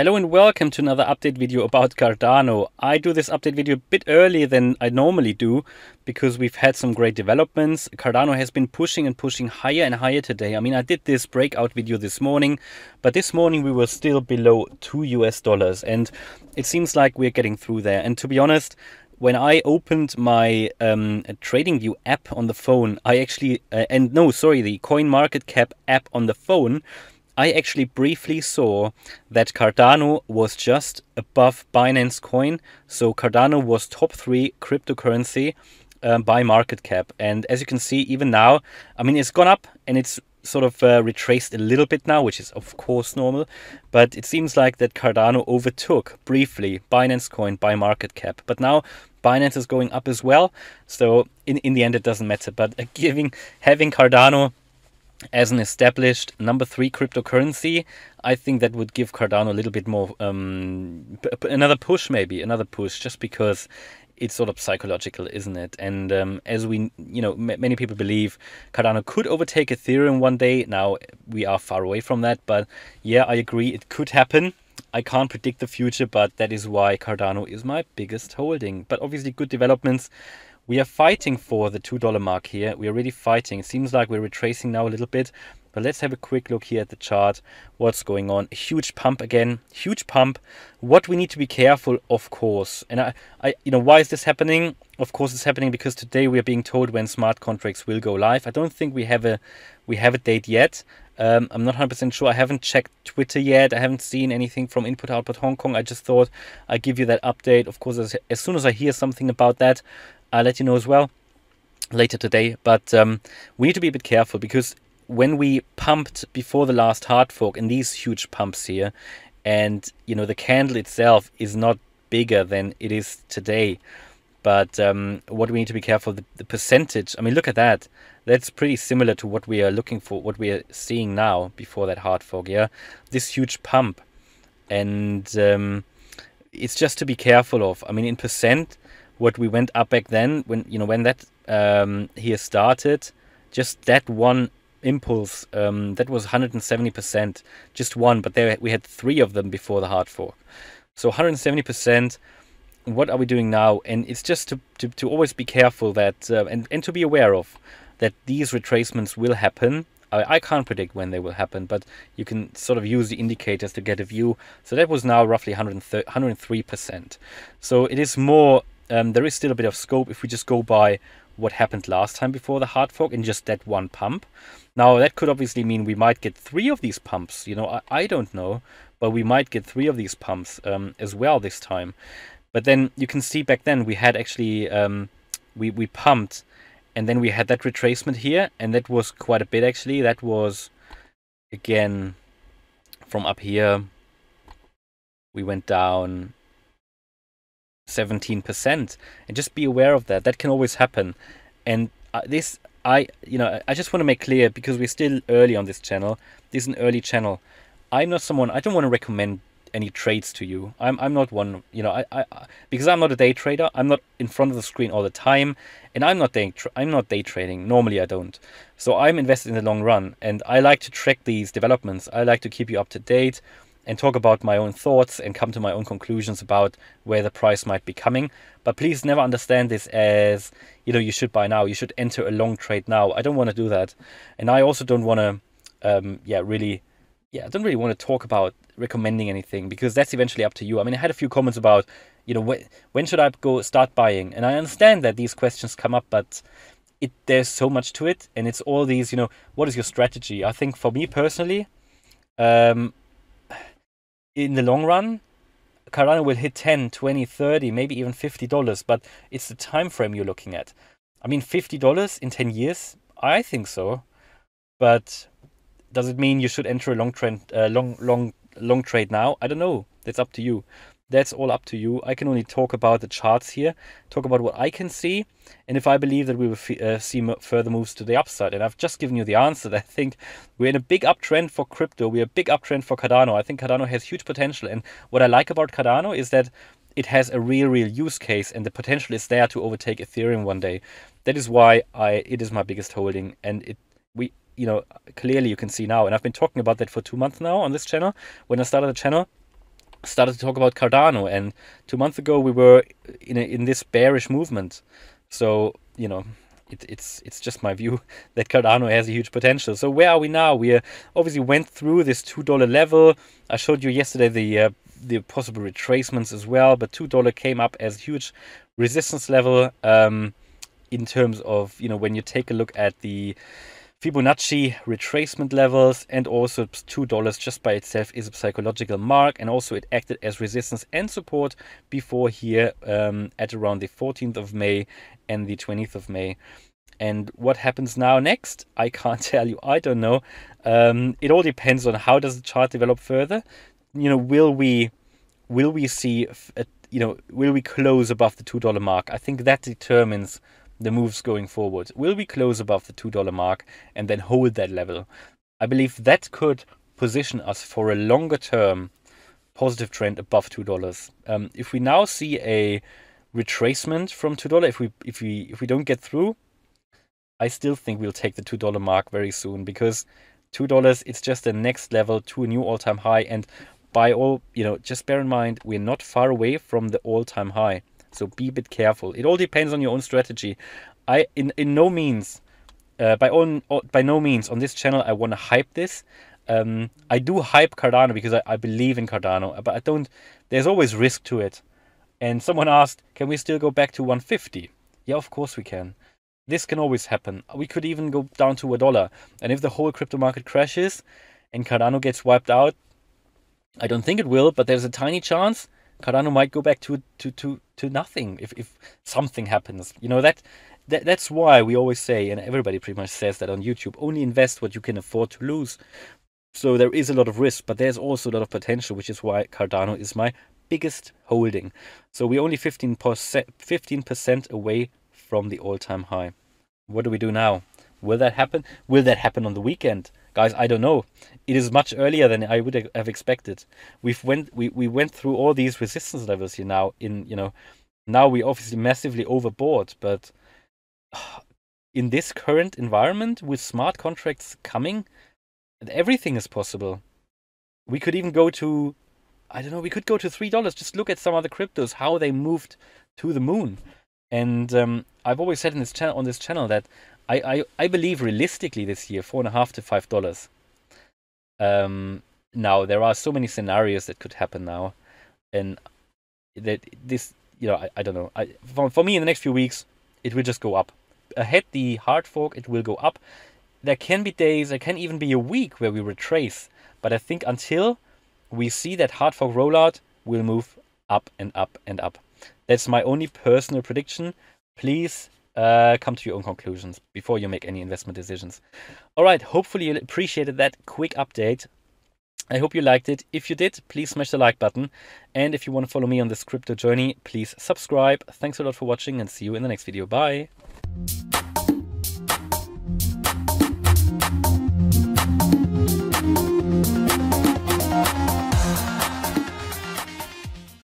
Hello and welcome to another update video about Cardano. I do this update video a bit earlier than I normally do because we've had some great developments. Cardano has been pushing and pushing higher and higher today. I mean, I did this breakout video this morning, but this morning we were still below 2 US dollars and it seems like we're getting through there. And to be honest, when I opened my um, TradingView app on the phone, I actually, uh, and no, sorry, the CoinMarketCap app on the phone, I actually briefly saw that Cardano was just above Binance Coin. So Cardano was top three cryptocurrency um, by market cap. And as you can see, even now, I mean, it's gone up and it's sort of uh, retraced a little bit now, which is of course normal. But it seems like that Cardano overtook briefly Binance Coin by market cap. But now Binance is going up as well. So in, in the end, it doesn't matter. But uh, giving having Cardano as an established number three cryptocurrency, I think that would give Cardano a little bit more, um, another push, maybe another push, just because it's sort of psychological, isn't it? And um, as we, you know, many people believe Cardano could overtake Ethereum one day. Now we are far away from that, but yeah, I agree, it could happen. I can't predict the future, but that is why Cardano is my biggest holding. But obviously, good developments we are fighting for the $2 mark here. We are really fighting. It seems like we're retracing now a little bit. But let's have a quick look here at the chart. What's going on? A huge pump again. Huge pump. What we need to be careful, of course. And I, I, you know, why is this happening? Of course, it's happening because today we are being told when smart contracts will go live. I don't think we have a, we have a date yet. Um, I'm not 100% sure. I haven't checked Twitter yet. I haven't seen anything from Input Output Hong Kong. I just thought I'd give you that update. Of course, as, as soon as I hear something about that, I'll let you know as well later today. But um, we need to be a bit careful because when we pumped before the last hard fork in these huge pumps here, and you know the candle itself is not bigger than it is today. But um, what we need to be careful the, the percentage. I mean, look at that. That's pretty similar to what we are looking for, what we are seeing now before that hard fork. Yeah, this huge pump, and um, it's just to be careful of. I mean, in percent, what we went up back then when you know when that um, here started, just that one impulse um, that was 170%, just one, but there we had three of them before the hard fork. So 170%. What are we doing now? And it's just to, to, to always be careful that uh, and, and to be aware of that these retracements will happen. I, I can't predict when they will happen, but you can sort of use the indicators to get a view. So that was now roughly 103%. So it is more um, there is still a bit of scope if we just go by what happened last time before the hard fork in just that one pump. Now that could obviously mean we might get three of these pumps. You know, I, I don't know, but we might get three of these pumps um, as well this time. But then you can see back then we had actually um, we we pumped, and then we had that retracement here, and that was quite a bit actually. That was again from up here. We went down 17% and just be aware of that. That can always happen. And uh, this i you know i just want to make clear because we're still early on this channel this is an early channel. I'm not someone i don't want to recommend any trades to you. I'm, I'm not one you know I, I because i'm not a day trader i'm not in front of the screen all the time and i'm not day i'm not day trading. Normally i don't. So i'm invested in the long run and i like to track these developments. I like to keep you up to date and talk about my own thoughts and come to my own conclusions about where the price might be coming. But please never understand this as, you know, you should buy now, you should enter a long trade now. I don't want to do that. And I also don't want to, um, yeah, really, yeah, I don't really want to talk about recommending anything because that's eventually up to you. I mean, I had a few comments about, you know, wh- when should I go start buying? And I understand that these questions come up, but it there's so much to it. And it's all these, you know, what is your strategy? I think for me personally, um, in the long run, Cardano will hit 10, 20, 30, maybe even $50, but it's the time frame you're looking at. I mean, $50 in 10 years? I think so. But does it mean you should enter a long trend, uh, long, long, long trade now? I don't know. That's up to you that's all up to you. I can only talk about the charts here, talk about what I can see, and if I believe that we will uh, see further moves to the upside. And I've just given you the answer that I think we're in a big uptrend for crypto. We're a big uptrend for Cardano. I think Cardano has huge potential. And what I like about Cardano is that it has a real, real use case, and the potential is there to overtake Ethereum one day. That is why I it is my biggest holding, and it we you know clearly you can see now, and I've been talking about that for two months now on this channel. When I started the channel, started to talk about Cardano. And two months ago, we were in a, in this bearish movement. So you know, it, it's it's just my view that Cardano has a huge potential. So where are we now? We uh, obviously went through this two dollar level. I showed you yesterday the uh, the possible retracements as well, but two dollar came up as a huge resistance level um, in terms of you know when you take a look at the Fibonacci retracement levels and also $2 just by itself is a psychological mark and also it acted as resistance and support before here um, at around the 14th of May and the 20th of May. And what happens now next? I can't tell you. I don't know. Um, it all depends on how does the chart develop further. You know, will we will we see a, you know will we close above the two dollar mark? I think that determines the moves going forward. Will we close above the $2 mark and then hold that level? I believe that could position us for a longer term positive trend above $2. Um, if we now see a retracement from $2, if we if we if we don't get through, I still think we'll take the $2 mark very soon because $2 it's just the next level to a new all-time high and by all, you know, just bear in mind we're not far away from the all-time high. So be a bit careful. It all depends on your own strategy. I in in no means, uh, by on by no means on this channel I want to hype this. Um, I do hype Cardano because I, I believe in Cardano, but I don't. There's always risk to it. And someone asked, can we still go back to 150? Yeah, of course we can. This can always happen. We could even go down to a dollar. And if the whole crypto market crashes and Cardano gets wiped out, I don't think it will, but there's a tiny chance Cardano might go back to to to to nothing if if something happens. You know that. That, that's why we always say, and everybody pretty much says that on YouTube, only invest what you can afford to lose. So there is a lot of risk, but there's also a lot of potential, which is why Cardano is my biggest holding. So we're only 15%, 15% away from the all-time high. What do we do now? Will that happen? Will that happen on the weekend? Guys, I don't know. It is much earlier than I would have expected. We've went we, we went through all these resistance levels here now in, you know, now we obviously massively overbought, but in this current environment with smart contracts coming, everything is possible. We could even go to I don't know, we could go to three dollars. Just look at some other cryptos, how they moved to the moon. And um, I've always said in this channel on this channel that I, I, I believe realistically this year, four and a half to five dollars. Um, now there are so many scenarios that could happen now, and that this, you know, I, I don't know. I, for, for me, in the next few weeks, it will just go up. Ahead the hard fork, it will go up. There can be days, there can even be a week where we retrace. But I think until we see that hard fork rollout, we'll move up and up and up. That's my only personal prediction. Please uh, come to your own conclusions before you make any investment decisions. All right, hopefully you appreciated that quick update. I hope you liked it. If you did, please smash the like button. And if you want to follow me on this crypto journey, please subscribe. Thanks a lot for watching and see you in the next video. Bye.